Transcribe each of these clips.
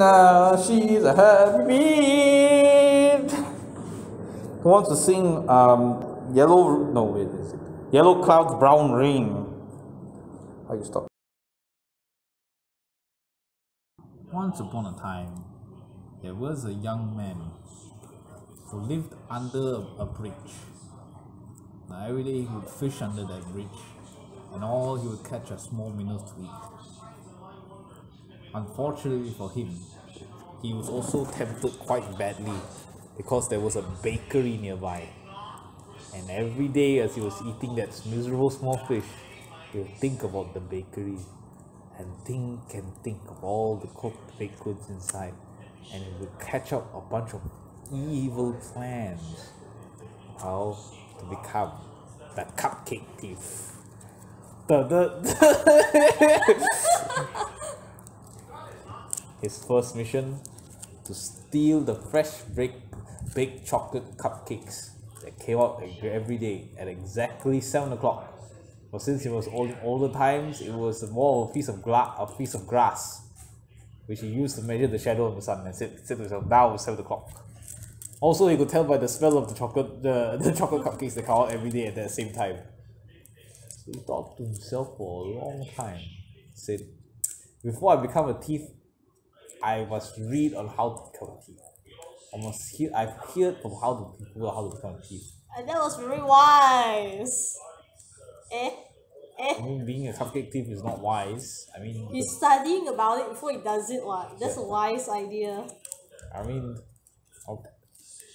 now, she's a happy beat. Who wants to sing um, Yellow, no wait, is it? Yellow Clouds, Brown Rain. How you stop? Once upon a time, there was a young man who lived under a bridge. Now, every day he would fish under that bridge, and all he would catch are small minnows to eat. Unfortunately for him, he was also tempted quite badly because there was a bakery nearby. And every day as he was eating that miserable small fish, he would think about the bakery and think and think of all the cooked baked goods inside and he would catch up a bunch of evil plans how to become the cupcake thief. Da, da, His first mission to steal the fresh baked, baked chocolate cupcakes that came out every day at exactly 7 o'clock. But since it was old, older times, it was more of a piece of glass, a piece of grass, which he used to measure the shadow of the sun and said, said to himself, now it's 7 o'clock. Also, he could tell by the smell of the chocolate, the, the chocolate cupcakes that come out every day at the same time. So he thought to himself for a long time. Said, before I become a thief, I must read on how to become a thief. I must hear, I've heard from how to people how to become a thief. And that was very wise. Eh? Eh? I mean, being a cupcake thief is not wise. I mean, He's studying about it before he does it, what? That's a wise idea. I mean, okay.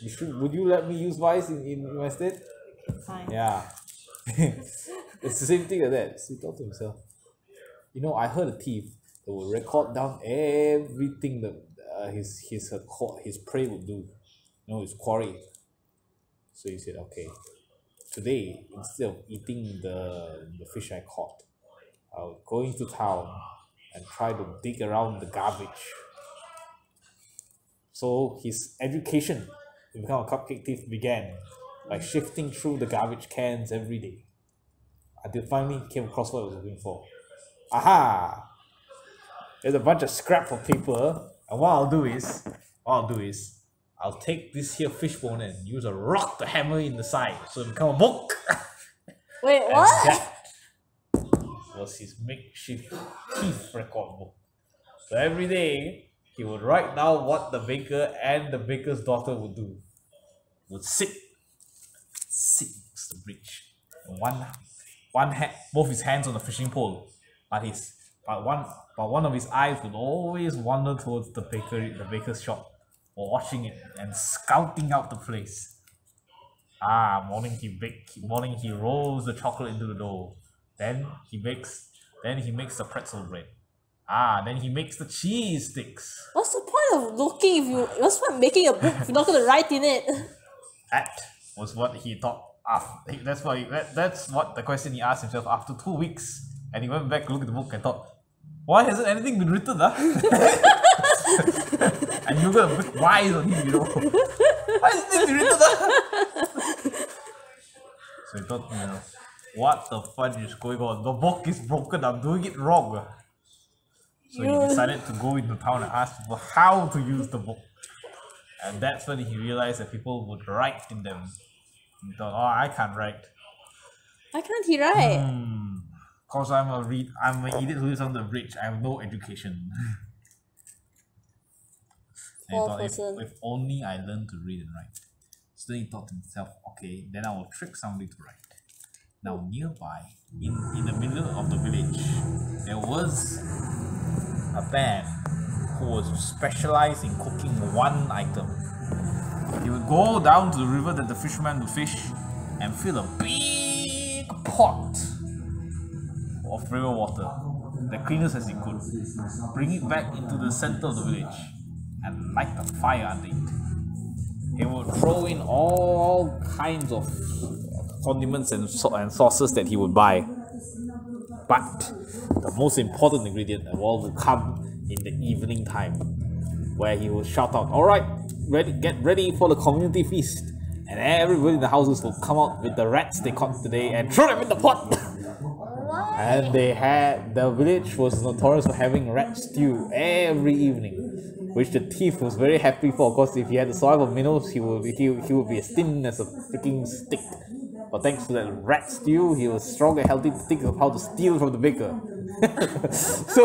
You should. Would you let me use wise in, in my stead? Fine. Yeah. it's the same thing like that. So he thought to himself, you know, I heard a thief that would record down everything that uh, his his uh, qu- his prey would do. You know, his quarry. So he said, okay, today instead of eating the the fish I caught, I'll go into town and try to dig around the garbage. So his education to become a cupcake thief began by shifting through the garbage cans every day until finally came across what I was looking for. Aha! There's a bunch of scrap of paper, and what I'll do is, what I'll do is, I'll take this here fishbone and use a rock to hammer in the side so it become a book. Wait, And what? that was his makeshift thief record book. So every day he would write down what the baker and the baker's daughter would do. Would sit, sit next to the bridge. And one, one hand, both his hands on the fishing pole, but his, but one, but one of his eyes would always wander towards the bakery, the baker's shop, or watching it and scouting out the place. Ah, morning he bake. Morning he rolls the chocolate into the dough. Then he makes. Then he makes the pretzel bread. Ah, then he makes the cheese sticks. What's the point of looking if you what's the point of making a book if you're not gonna write in it? That was what he thought. After, that's what he, that, that's what the question he asked himself after two weeks, and he went back to look at the book and thought, why hasn't anything been written, huh? and you got a bit wise on him, you know. Why hasn't it been written, huh? So he thought, you know, what the fudge is going on? The book is broken. I'm doing it wrong. So he decided to go into town and ask people how to use the book. And that's when he realized that people would write in them. He thought, oh, I can't write. Why can't he write? Hmm. Cause I'm a read I'm an idiot who lives on the bridge. I have no education. and he thought if, if only I learned to read and write. So then he thought to himself, okay, then I will trick somebody to write. Now nearby, in, in the middle of the village, there was a man who was specialized in cooking one item. He would go down to the river that the fisherman would fish and fill a big pot of river water, the cleanest as he could. Bring it back into the center of the village and light a fire under it. He would throw in all kinds of condiments and, sau- and sauces that he would buy. But the most important ingredient of all will come in the evening time, where he will shout out, "All right, ready, get ready for the community feast!" And everybody in the houses will come out with the rats they caught today and throw them in the pot. and they had the village was notorious for having rat stew every evening. which the thief was very happy for because if he had the survive on minnows, he would he, he would be as thin as a freaking stick. But thanks to that rat stew, he was strong and healthy to think of how to steal from the baker. so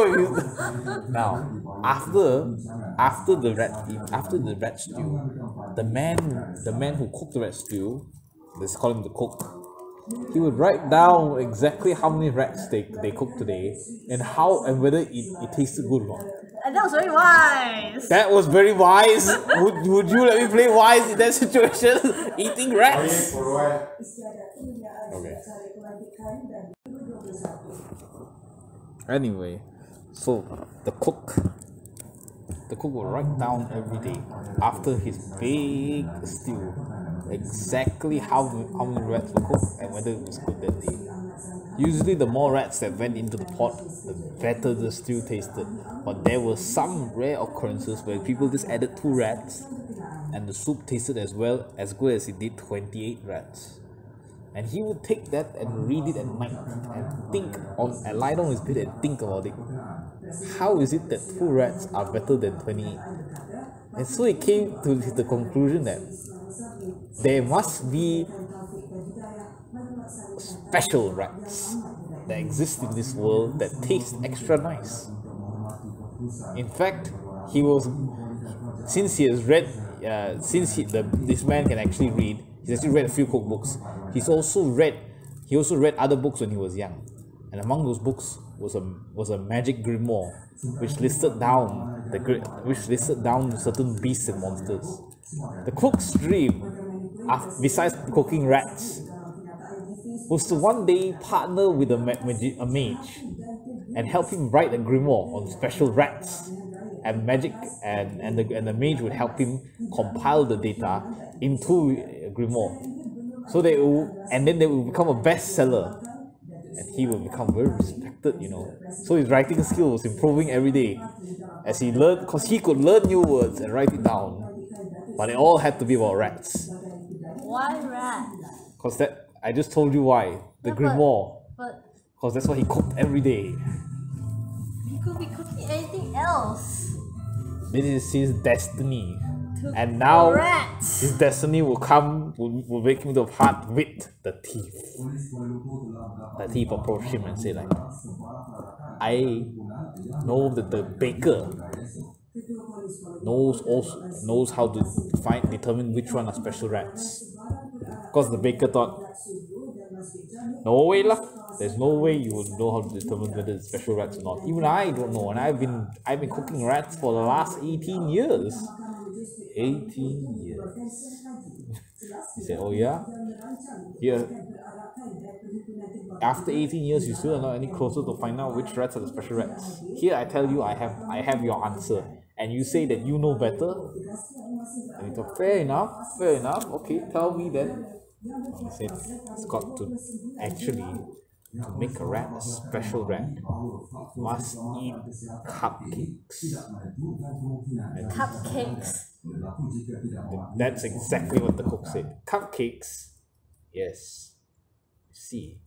now after after the rat after the rat stew, the man the man who cooked the rat stew, let's call him the cook, he would write down exactly how many rats they, they cooked today and how and whether it, it tasted good or not. And that was very wise. That was very wise. would, would you let me play wise in that situation? Eating rats? Okay. Anyway, so the cook, the cook will write down every day after his big stew exactly how how many rats were cooked and whether it was good that day. Usually, the more rats that went into the pot, the better the stew tasted. But there were some rare occurrences where people just added two rats, and the soup tasted as well as good as it did 28 rats. And he would take that and read it at night and think on and lie down on his bed and think about it. How is it that two rats are better than 28? And so he came to the conclusion that there must be special rats that exist in this world that taste extra nice. In fact, he was since he has read uh, since he, the this man can actually read, he's actually read a few cookbooks. He's also read he also read other books when he was young, and among those books was a was a magic grimoire which listed down the which listed down certain beasts and monsters. The cook's dream, besides cooking rats, was to one day partner with a, ma- magi- a mage and help him write a grimoire on special rats. And magic and, and, the, and the mage would help him compile the data into a grimoire. So they will, and then they will become a bestseller and he will become very respected you know. So his writing skill was improving every day as he learned because he could learn new words and write it down. But it all had to be about rats. Why rats? because that I just told you why. The but- grimoire. But because that's what he cooked every day. he could be cooking anything else. this is his destiny and now his destiny will come will, will make him to part with the thief. The thief approached him and said like I know that the baker knows also knows how to find determine which one are special rats. Because the baker thought no way lah. There's no way you would know how to determine whether it's special rats or not. Even I don't know and I've been I've been cooking rats for the last 18 years 18 years. He said oh yeah? Yeah. After 18 years you still are not any closer to find out which rats are the special rats. Here i tell you i have i have your answer. And you say that you know better. And fair enough fair enough. Okay tell me then. He said it's got to actually to make a rat a special rat must eat cupcakes and Cupcakes. that's exactly what the cook said. Cupcakes, yes. See,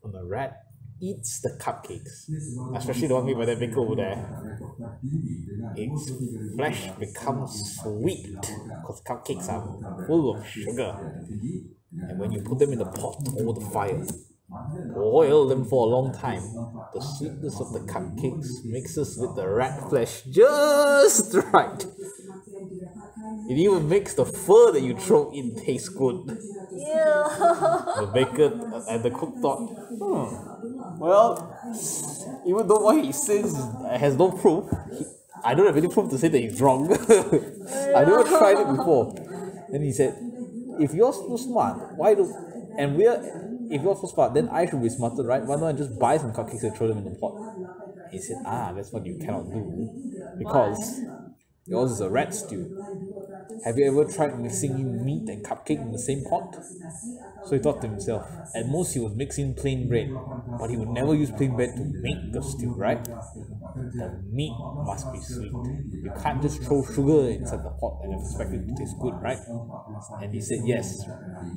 when a rat eats the cupcakes, especially the one made by that baker over there, eh? its flesh becomes sweet because cupcakes are full of sugar. And when you put them in the pot over the fire, boil them for a long time, the sweetness of the cupcakes mixes with the rat flesh just right. It even makes the fur that you throw in taste good. The baker and the cook thought, hmm, well, even though what he says has no proof, he, I don't have any proof to say that he's wrong. I never tried it before. Then he said, if you're so smart, why do and we're if you're so smart, then I should be smarter, right? Why don't I just buy some cupcakes and throw them in the pot? He said, ah, that's what you cannot do. Because yours is a rat stew. Have you ever tried mixing in meat and cupcake in the same pot? So he thought to himself, at most he would mix in plain bread, but he would never use plain bread to make the stew, right? The meat must be sweet. You can't just throw sugar inside the pot and expect it to taste good, right? And he said, yes,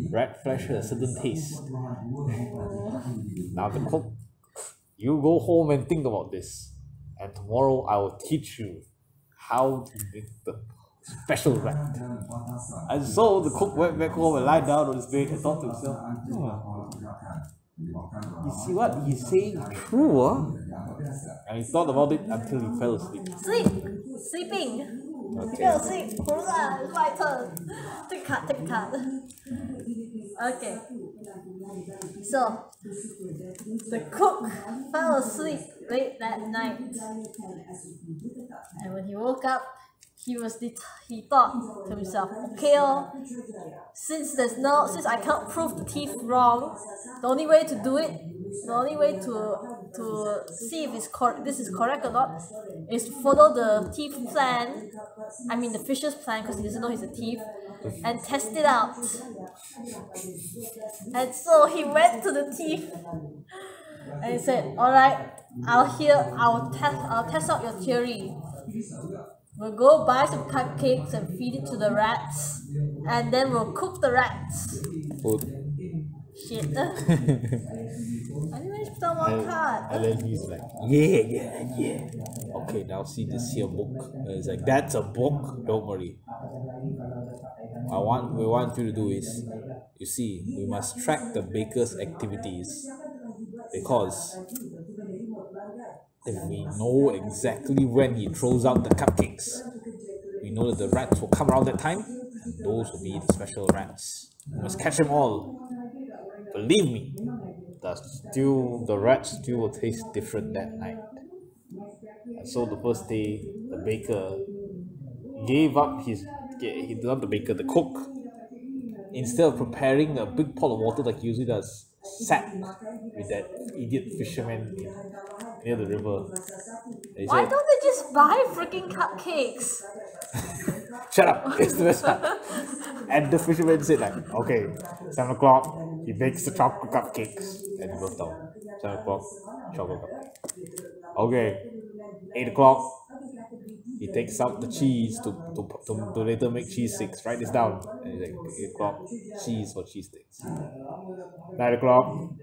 rat flesh has a certain taste. now the cook, you go home and think about this, and tomorrow I will teach you how to make the special rat. And so the cook went back home and lied down on his bed and thought to himself, "Hmm, you see what he's saying true, huh? And he thought about it until he fell asleep. Sleep. Sleeping. Okay. Go sleep. Hurusa, it's my turn. Take a card, take a card. Okay. So, the cook fell asleep late that night. And when he woke up, he was he thought to himself, okay, oh, since there's no since I can't prove the thief wrong, the only way to do it, the only way to to see if it's cor- this is correct or not, is to follow the thief plan. I mean the fisher's plan because he doesn't know he's a thief, and test it out. And so he went to the thief and he said, "Alright, I'll hear. I'll test. I'll test out your theory. We'll go buy some cupcakes and feed it to the rats, and then we'll cook the rats. Food. Shit. I didn't manage to put on one And, card. and then he's like, yeah, yeah, yeah. Okay, now see this here book. And it's like, that's a book. Don't worry. I want we want you to do is, you see, we must track the baker's activities because if we know exactly when he throws out the cupcakes, we know that the rats will come around that time, and those will be the special rats. We must catch them all. Believe me, the stew, the rat stew will taste different that night. And so the first day, the baker gave up his, he not the baker, the cook, instead of preparing a big pot of water like he usually does, sat with that idiot fisherman near the river. Why said, don't they just buy freaking cupcakes? Shut up! It's the best part. And the fisherman said like, okay, seven o'clock, he bakes the chocolate cupcakes. And he goes down. Seven o'clock, chocolate cupcakes. Okay, eight o'clock, he takes out the cheese to, to, to, to later make cheese sticks. Write this down. And he's like, eight o'clock, cheese for cheese sticks. Nine o'clock,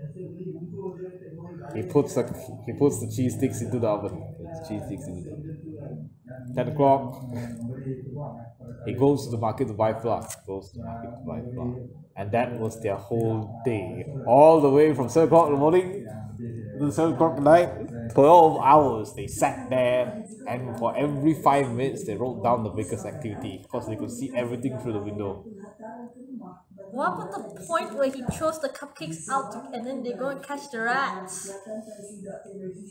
he puts the he puts the cheese sticks into the oven. Cheese sticks into the oven. Ten o'clock, he goes to the market to buy flour. Goes to the market to buy flour. And that was their whole day. All the way from 7 o'clock in the morning to 7 o'clock at night. 12 hours they sat there and for every 5 minutes they wrote down the baker's activity because they could see everything through the window. What about the point where he throws the cupcakes out and then they go and catch the rats?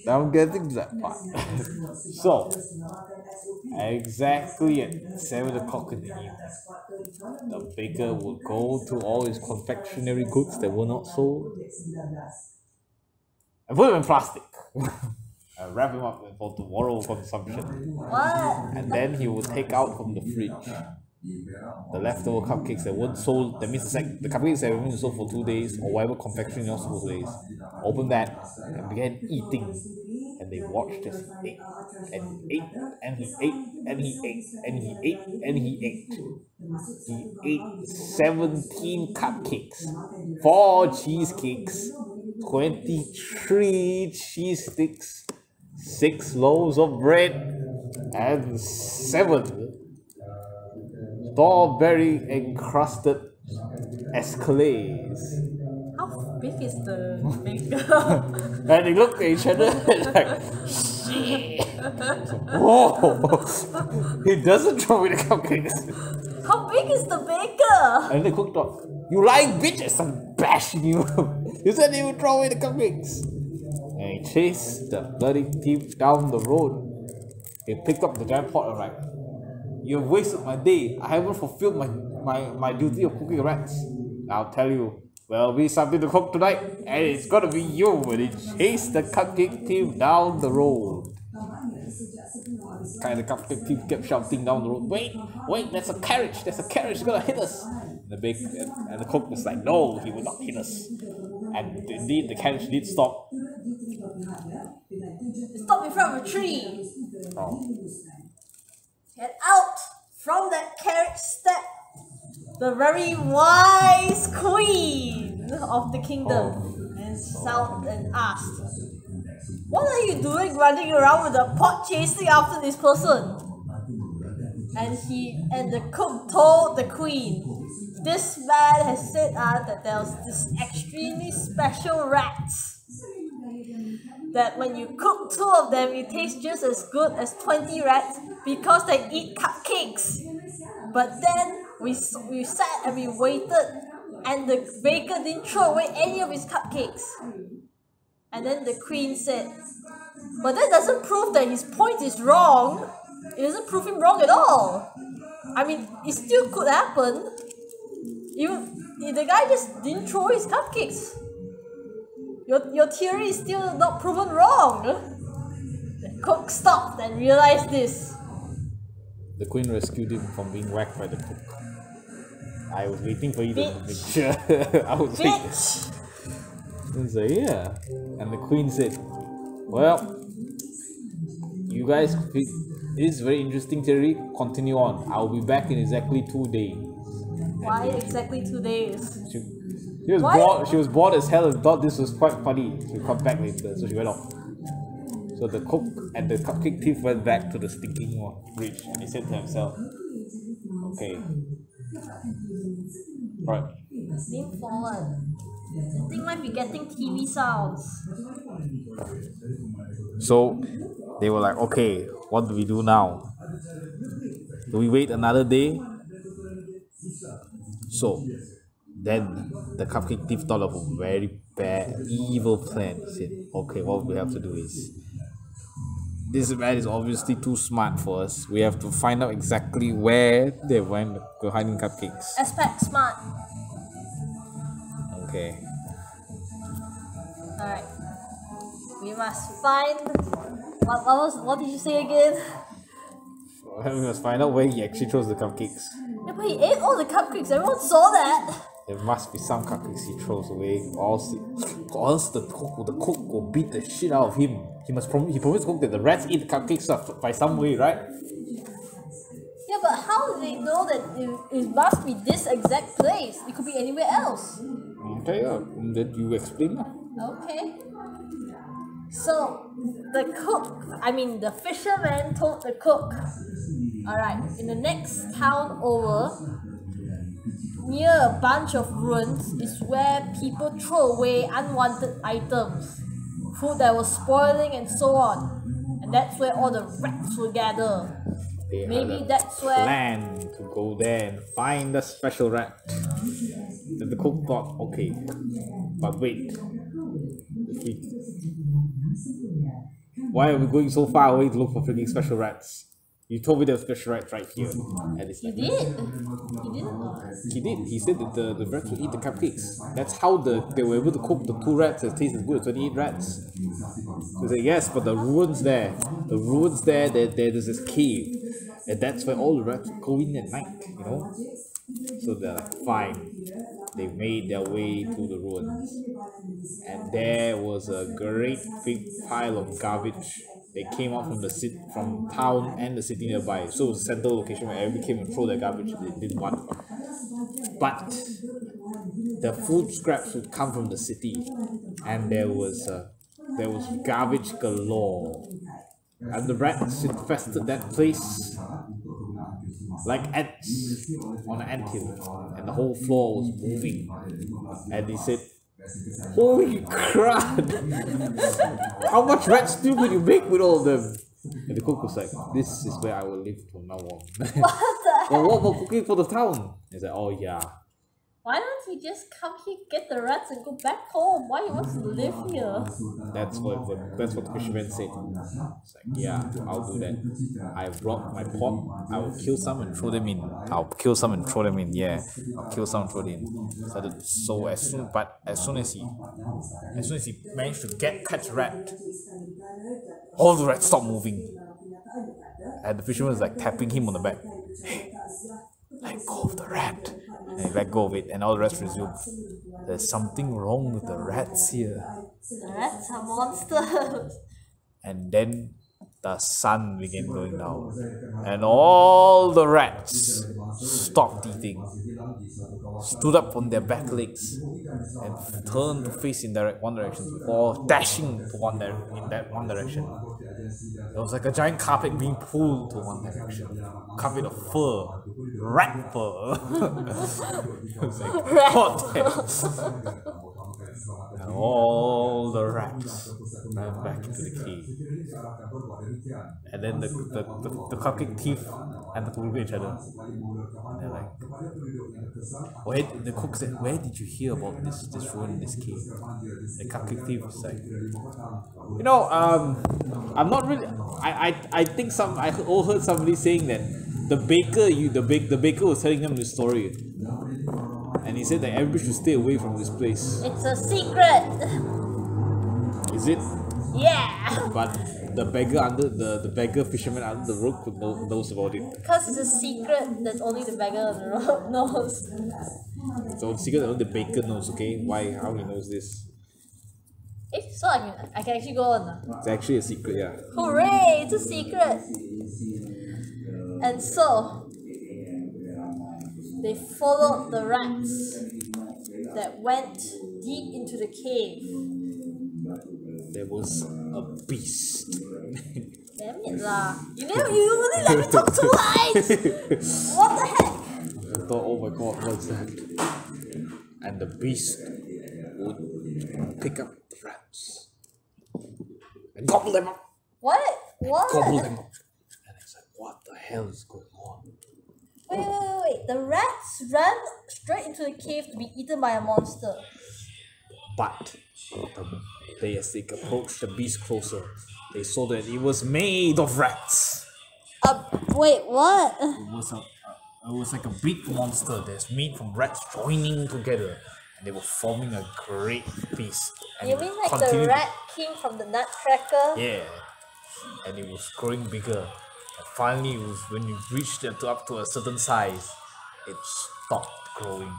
I'm getting to that part. so, exactly at 7 o'clock in the evening, the baker would go to all his confectionery goods that were not sold and put them in plastic and wrap them up for tomorrow consumption. What? And then he would take out from the fridge the leftover cupcakes that weren't sold. That means the, sec- the cupcakes that were sold for two days or whatever confectionery not sold for two days. Open that and began eating. And they watched as he ate and he ate and he ate and he ate and he ate and he ate. He ate 17 cupcakes, 4 cheesecakes, 23 cheese sticks, 6 loaves of bread, and 7 strawberry encrusted escalades. How big is the baker? And they look at each other like, shit. Whoa! he doesn't throw away the cupcakes. How big is the baker? And the cook thought, you lying bitches, I'm bashing you. you said you would throw away the cupcakes. And he chased the bloody thief down the road. He picked up the damn pot and You've wasted my day. I haven't fulfilled my, my, my duty of cooking rats. I'll tell you, there'll be something to cook tonight, and it's gonna be you when he chased the cupcake thief down the road. Kind of kept shouting down the road, Wait, wait, there's a carriage, there's a carriage gonna hit us. And the big and, and the cook was like, No, he will not hit us. And indeed the carriage did stop. Stop in front of a tree. Oh. And out from that carriage step. the very wise queen of the kingdom oh. and sound and asked, What are you doing running around with a pot chasing after this person? and he and the cook told the queen, this man has said uh, that there was this extremely special rat. That when you cook two of them, it tastes just as good as 20 rats because they eat cupcakes. But then we, we sat and we waited, and the baker didn't throw away any of his cupcakes. And then the queen said, But that doesn't prove that his point is wrong. It doesn't prove him wrong at all. I mean, it still could happen. Even if the guy just didn't throw his cupcakes. Your, your theory is still not proven wrong. The cook stopped and realized this. The queen rescued him from being whacked by the cook. I was waiting for you to Bitch. make sure. I was waiting. Bitch! And so yeah, and the queen said, "Well, you guys, it is very interesting theory. Continue on. I'll be back in exactly two days." Why exactly two days? She, she was Why? bored. She was bored as hell and thought this was quite funny. She'll come back later, so she went off. So the cook and the cupcake thief went back to the stinking one fridge, and he said to himself, "Okay, right." Lean forward. The thing might be getting TV sounds. So they were like, okay, what do we do now? Do we wait another day? So then the cupcake thief thought of a very bad, evil plan. He said, okay, what we have to do is this man is obviously too smart for us. We have to find out exactly where they went go hiding cupcakes. Aspect smart. Okay. Alright. We must find what, what was what did you say again? We must find out where he actually throws the cupcakes. Yeah, but he ate all the cupcakes, everyone saw that. There must be some cupcakes he throws away, or else, or else the cook, the cook will beat the shit out of him. He must prom- he promised cook that the rats eat the cupcakes by some way, right? Yeah, but how do they know that it, it must be this exact place? It could be anywhere else. Okay, um, yeah. Then you explain. Okay. So the cook, I mean the fisherman told the cook, alright, in the next town over, near a bunch of ruins is where people throw away unwanted items, food that was spoiling and so on. And that's where all the rats will gather. They Maybe that's where plan to go there and find the special rat. The cook thought, okay, but wait. We... Why are we going so far away to look for freaking special rats? You told me there were special rats right here. And it's like, did. You didn't. He did. He said that the, the rats would eat the cupcakes. That's how the they were able to cook the two rats that taste as good as 28 rats. So he said, yes, but the ruins there, the ruins there, there, there there's this cave. And that's where all the rats go in at night, you know? So they're fine. They made their way to the ruins. And there was a great big pile of garbage. They came out from the city, from town and the city nearby. So it was a central location where everybody came and throw their garbage they didn't want. But the food scraps would come from the city, and there was uh, there was garbage galore, and the rats infested that place like ants on an anthill, and the whole floor was moving. And he said, "Holy crap! How much rat stew could you make with all of them?" And the cook was like, "This is where I will live from now on." well, what about cooking for the town? He's like, "Oh yeah." Why don't he just come here, get the rats, and go back home? Why he wants to live here? That's what the, that's what the fisherman said. It's like, yeah, I'll do that. I brought my pot. I will kill some and throw them in. I'll kill some and throw them in. Yeah, I'll kill some and throw them in. So, so as soon, but as soon as he, as soon as he managed to get catch rat, all the rats stopped moving. And the fisherman was like tapping him on the back. Let go of the rat. And let go of it, and all the rats resumed. There's something wrong with the rats here. The rats are monsters. and then the sun began going down and all the rats stopped eating stood up on their back legs and turned to face in direct one direction or dashing to one in that one direction There was like a giant carpet being pulled to one direction. Carpet of fur, rat fur. it was like, Rat what the- And all the rats ran back into the cave. And then the, the, the, the cupcake thief and the cook look each other. And they're like, where, the cook said, where did you hear about this, this ruin, this cave? The cupcake thief was like, you know, um, I'm not really, I, I, I think some, I all heard somebody saying that the baker, you, the bake, the baker was telling them the story. And he said that everybody should stay away from this place. It's a secret. Is it? Yeah. But the beggar under the, the beggar fisherman under the rock know, knows about it. Because it's a secret that only the beggar on the road knows. So the secret that only the baker knows, okay? Why how he knows this? Eh, so I can, I can actually go on. It's actually a secret, yeah. Hooray! It's a secret. And so they followed the rats that went deep into the cave. There was a beast. Damn it lah! You never, you only let me talk twice. what the heck? I thought, oh my god, what's that? And the beast would pick up the rats and gobble them up, What? What? gobble them up. And it's like, what the hell is going on? Wait, wait, wait, wait. The rats ran straight into the cave to be eaten by a monster. But the, they, as they approached the beast closer, they saw that it was made of rats. Uh, wait, what? It was a, a it was like a big monster that's made from rats joining together, and they were forming a great beast. And You mean like the rat king from the Nutcracker? Yeah, and it was growing bigger. And finally, it was when it reached it up to a certain size, it stopped growing.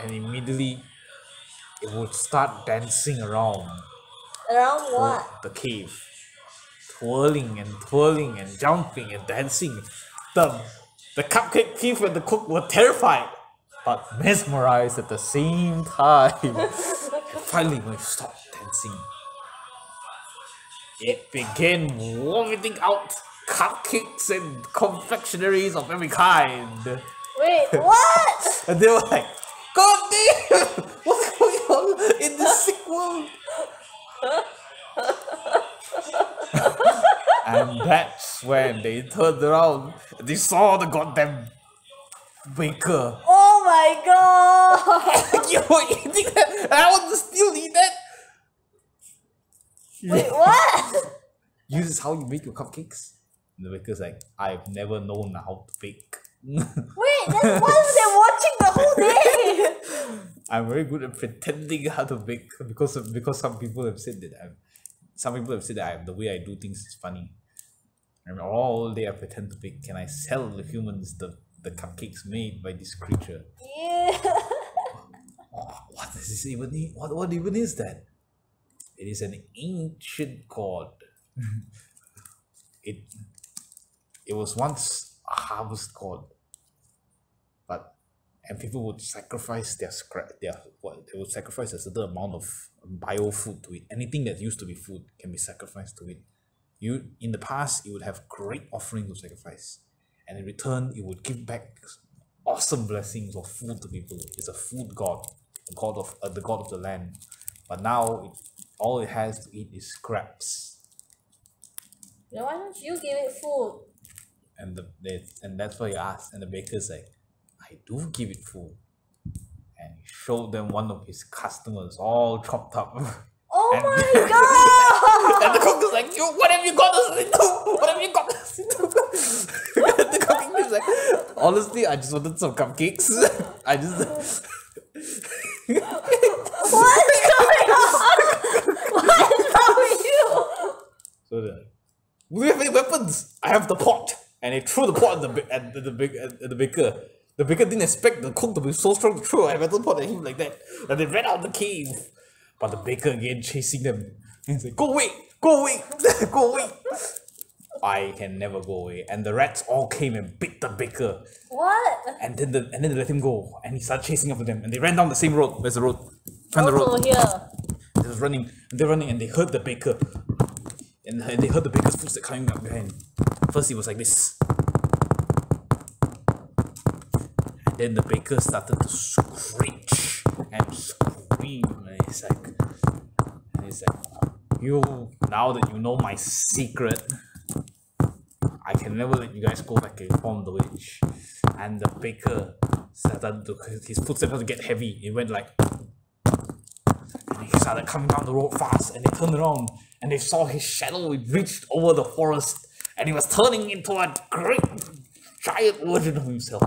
And immediately, it would start dancing around Around what? the cave, twirling and twirling and jumping and dancing. The the cupcake thief and the cook were terrified, but mesmerized at the same time. and finally, when it stopped dancing, it began vomiting out cupcakes and confectionaries of every kind. Wait, what? And they were like, God damn! What's going on in this sick world? and that's when they turned around they saw the goddamn baker. Oh my god! you were eating that! I want to still eat that! Wait, what? This is how you make your cupcakes? And the baker's like, I've never known how to bake. Wait, then why were they watching the whole day? I'm very good at pretending how to bake because of, because some people have said that I'm some people have said that I'm, the way I do things is funny. And all day I pretend to bake. Can I sell the humans the, the cupcakes made by this creature? Yeah. What does this even mean? What, what even is that? It is an ancient god. it it was once a harvest god. And people would sacrifice their scrap their what they would sacrifice a certain amount of bio food to it. Anything that used to be food can be sacrificed to it. You in the past it would have great offerings of sacrifice. And in return it would give back awesome blessings of food to people. It's a food god, a god of uh, the god of the land. But now it, all it has to eat is scraps. Then why don't you give it food? And the they, and that's why you asked. And the baker's like, I do give it food. And he showed them one of his customers all chopped up. Oh And- my god! and the cook is like, you, what have you got us into? What have you got us into? and the cook is like, honestly, I just wanted some cupcakes. I just what is going on? What is wrong with you? So they're like, "Do you have any weapons? I have the pot. And he threw the pot at the at the, the big at, at the baker. The baker didn't expect the cook to be so strong to throw a metal pot at him like that. And they ran out of the cave. But the baker again chasing them. And he's like, Go away! Go away! go away! I can never go away. And the rats all came and bit the baker. What? And then the and then they let him go. And he started chasing after them. And they ran down the same road. Where's the road? Find the road. Here. A was running, and they're running, and they heard the baker, and and they heard the baker's footsteps coming up behind. First, he was like this, then the baker started to screech and scream, and it's like, and it's like, you now that you know my secret, I can never let you guys go back and the witch. And the baker started to his footsteps started to get heavy. He went like and he started coming down the road fast and they turned around and they saw his shadow it reached over the forest and he was turning into a great giant version of himself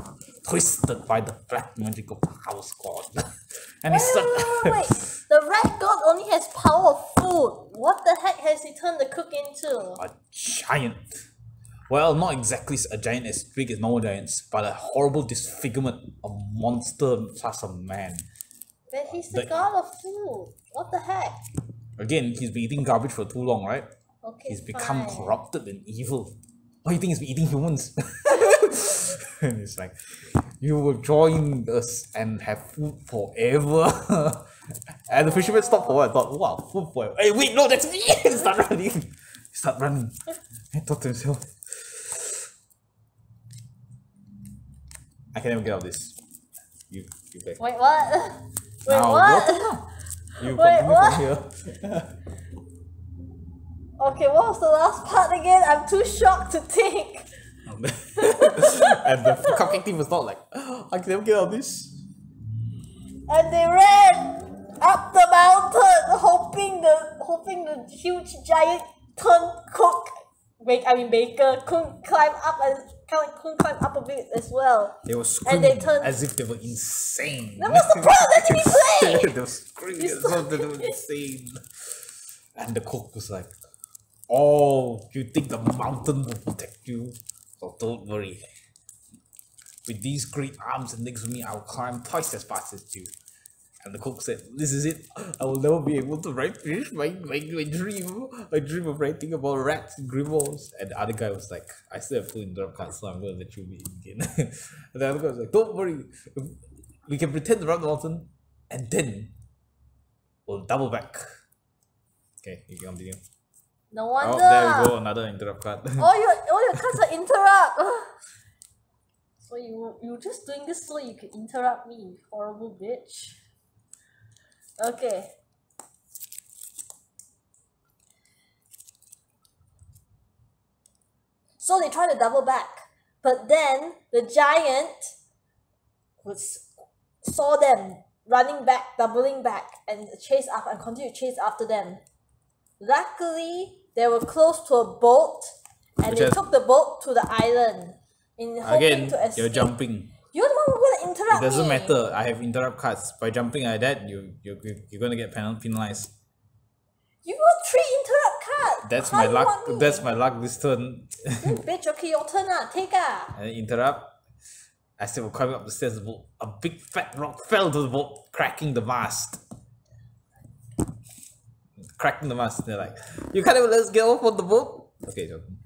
twisted by the black magical powers god and he Wait, wait, wait, wait. The rat god only has power of food. What the heck has he turned the cook into? a giant. Well, not exactly a giant as big as normal giants, but a horrible disfigurement, a monster plus a man. But he's the The- god of food. What the heck? Again, he's been eating garbage for too long, right? Okay, He's become fine. corrupted and evil. What do you think he's been eating humans? and it's like, you will join us and have food forever. and the fisherman stopped for a while. Thought, wow, food forever. Hey, wait, no, that's me! Start running. Start running. And thought to himself, I can never get out of this. You, you back. Wait, what? Wait, Now, what? You Wait, what? from here. Okay, what was the last part again? I'm too shocked to think. and the cupcake team was not like, I can never get out of this. And they ran up the mountain, hoping the hoping the huge giant turn cook, bake I mean baker, couldn't climb up and couldn't couldn't climb up a bit as well. They were And screaming they turned- as if they were insane. That was the part that me play. they were screaming as if they were insane. And the cook was like, Oh, you think the mountain will protect you? So don't worry. With these great arms and legs of me, I'll climb twice as fast as you. And the cook said, This is it. I will never be able to write finish my, my, my dream. My dream of writing about rats and grimoires. And the other guy was like, I still have two interrupt cards, so I'm gonna let you be in again. and the other guy was like, Don't worry. We can pretend to run the mountain and then we'll double back. Okay, you can continue. No wonder. Oh, there we go, another interrupt card. All oh, your all your cards are interrupt. so you you just doing this so you can interrupt me, you horrible bitch. Okay. So they try to double back, but then the giant was saw them running back, doubling back, and chase after and continue to chase after them. Luckily, they were close to a boat, and Which they has- took the boat to the island. In hoping Again, to escape. you're jumping. You're the one who gonna It interrupt doesn't me. matter. I have interrupt cards. By jumping like that, you you you- you're gonna get penal- penalized. You got three interrupt cards. That's How my luck. That's my luck this turn. Bitch, okay, your turn ah. Take ah. and interrupt. As they were climbing up the stairs, the boat, a big fat rock fell to the boat, cracking the mast. Cracking the mask. They're like, "You can't even let us get off on the boat." Okay, Jonathan.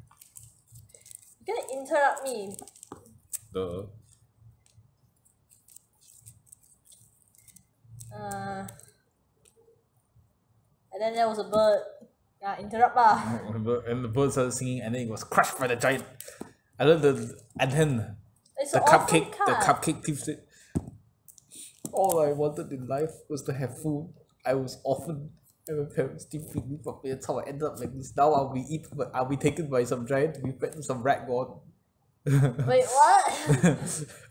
You're gonna interrupt me. Duh. Uh, and then there was a bird. Yeah, interrupt ah. And the- bird started singing, and then it was crushed by the giant. I love the and then It's the an awesome cupcake. The cupcake thief said, "All I wanted in life was to have food. I was orphaned, and my parents didn't feed me properly. That's how I ended up like this. Now I'll be eaten. But I'll be taken by some giant to be fed to some rat god." Wait, what?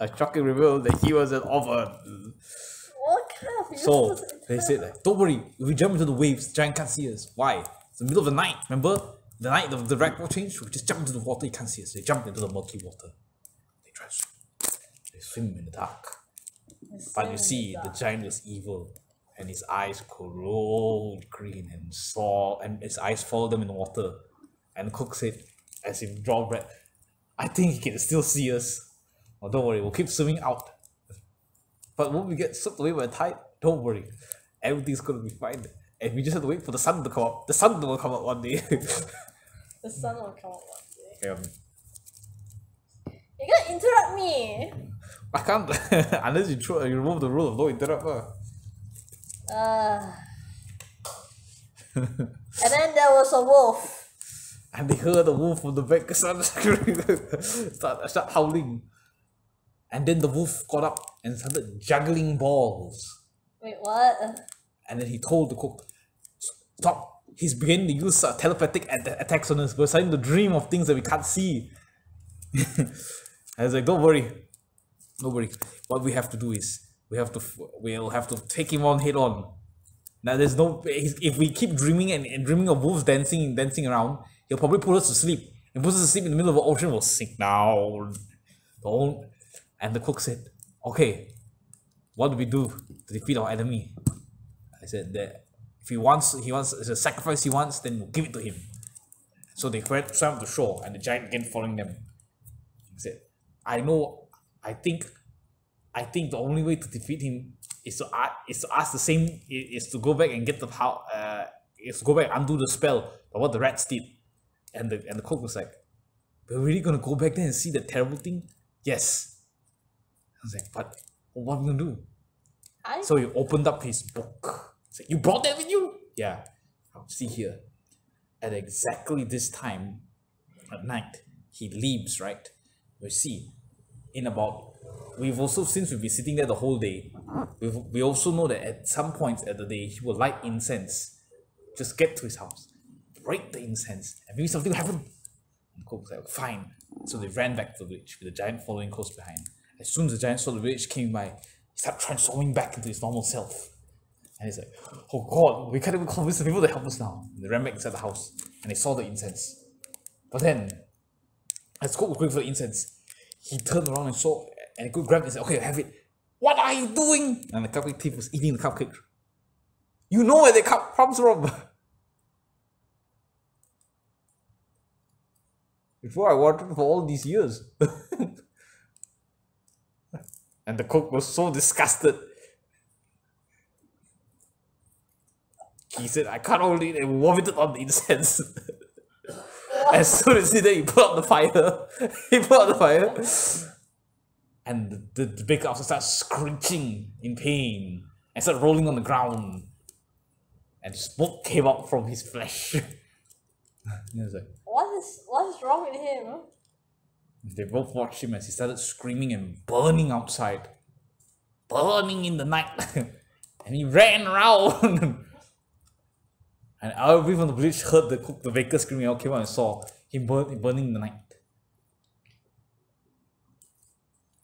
A shocking reveal that he was an orphan. what kind of So they said like, don't worry, if we jump into the waves, giant can't see us. Why? It's the middle of the night, remember? The night of the red will change, we just jump into the water, you can't see us. They jump into the murky water. They try to swim. They swim in the dark. But you see, the giant was evil. And his eyes glowed green and saw and his eyes followed them in the water. And cook said, as he draw breath, I think he can still see us. Oh, don't worry, we'll keep swimming out. But when we get swept away by the tide, don't worry. Everything's gonna be fine. And we just have to wait for the sun to come up. The sun will come up one day. The sun will come up one day. You're gonna interrupt me. I can't unless you throw, you remove the rule of no interrupt. Uh. Uh, And then there was a wolf. and they heard the wolf from the back start screaming, start, start howling. And then the wolf got up and started juggling balls. Wait, what? And then he told the cook, Stop! He's beginning to use uh, telepathic at- attacks on us. We're starting to dream of things that we can't see. I was like, Don't worry. Don't worry. What we have to do is, we have to, we'll have to take him on head on. Now, there's no, if we keep dreaming and, and dreaming of wolves dancing dancing around, he'll probably put us to sleep. And put us to sleep in the middle of the ocean, we'll sink down. Don't. And the cook said, Okay, what do we do to defeat our enemy? I said that if he wants, he wants, it's a sacrifice he wants, then we'll give it to him. So they swam to shore, and the giant began following them. He said, I know, I think, I think the only way to defeat him is to ask, is to ask the same, is to go back and get the power, uh, is to go back and undo the spell of what the rats did. And the and the cook was like, we're really gonna go back there and see the terrible thing? Yes. I was like, but what are we gonna do? I So he opened up his book. He's like, You brought that with you? Yeah. I'll see here. At exactly this time at night, he leaves, right? We see in about we've also since we've been sitting there the whole day, we've, we also know that at some points at the day he will light incense. Just get to his house, break the incense, and maybe something will happen. And Cook was like, fine. So they ran back to the village with the giant following close behind. As soon as the giant saw the village came by, he started transforming back into his normal self. And he's like, oh god, we can't even convince the people to help us now. And they ran back inside the house and they saw the incense. But then, as Cook was going for the incense, he turned around and saw, and he could grab it and said, okay, have it. What are you doing? And the cupcake thief was eating the cupcake. You know where the cup comes from. Before I wanted for all these years. and the cook was so disgusted. He said, I can't hold it and vomited on the incense. as soon as he did, he put out the fire. he put out the fire. And the, the, the baker also started screeching in pain and started rolling on the ground. And smoke came out from his flesh. he was like, what is what is wrong with him? they both watched him as he started screaming and burning outside. Burning in the night. and he ran around. and everybody from the village heard the cook, the baker screaming out, came out and saw him burn, burning in the night.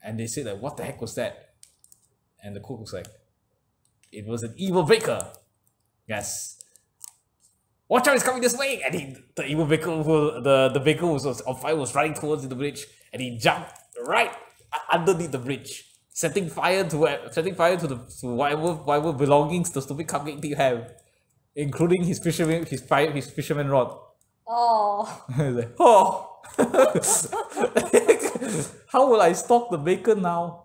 And they said like, what the heck was that? And the cook was like, it was an evil baker. Yes. Watch out, he's coming this way! And he, the evil baker, who, the, the baker was, was on fire, was running towards the bridge, and he jumped right underneath the bridge, setting fire to where- setting fire to the to whatever whatever belongings the stupid cupcake thief have, including his fisherman his fire his fisherman rod. Oh, He's like, oh, how will I stalk the baker now?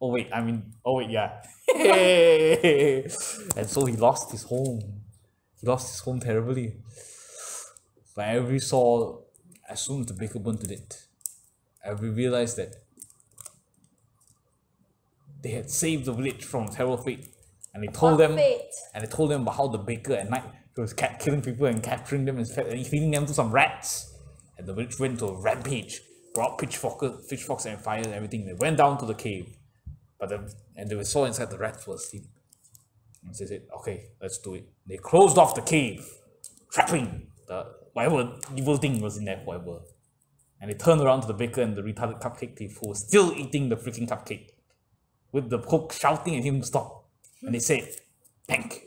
Oh wait, I mean, oh wait, yeah. and so he lost his home. He lost his home terribly. But every saw, as soon as the baker burned to death, every realized that they had saved the village from terrible fate. And they told what them, fate? and they told them about how the baker at night he was ca- killing people and capturing them and and feeding them to some rats. And the village went to a rampage, brought pitchforks, pitchforks and fire and everything. They went down to the cave, but the, and they saw inside the rats were asleep. And they said, "Okay, let's do it." They closed off the cave, trapping the whatever evil thing was in there forever. And they turned around to the baker and the retarded cupcake thief who was still eating the freaking cupcake, with the cook shouting at him to stop. And they said, "Thank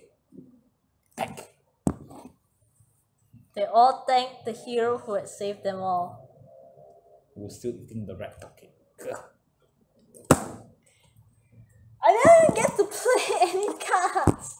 thank you." They all thanked the hero who had saved them all. Who was still eating the rat cupcake. I didn't get to play any cards.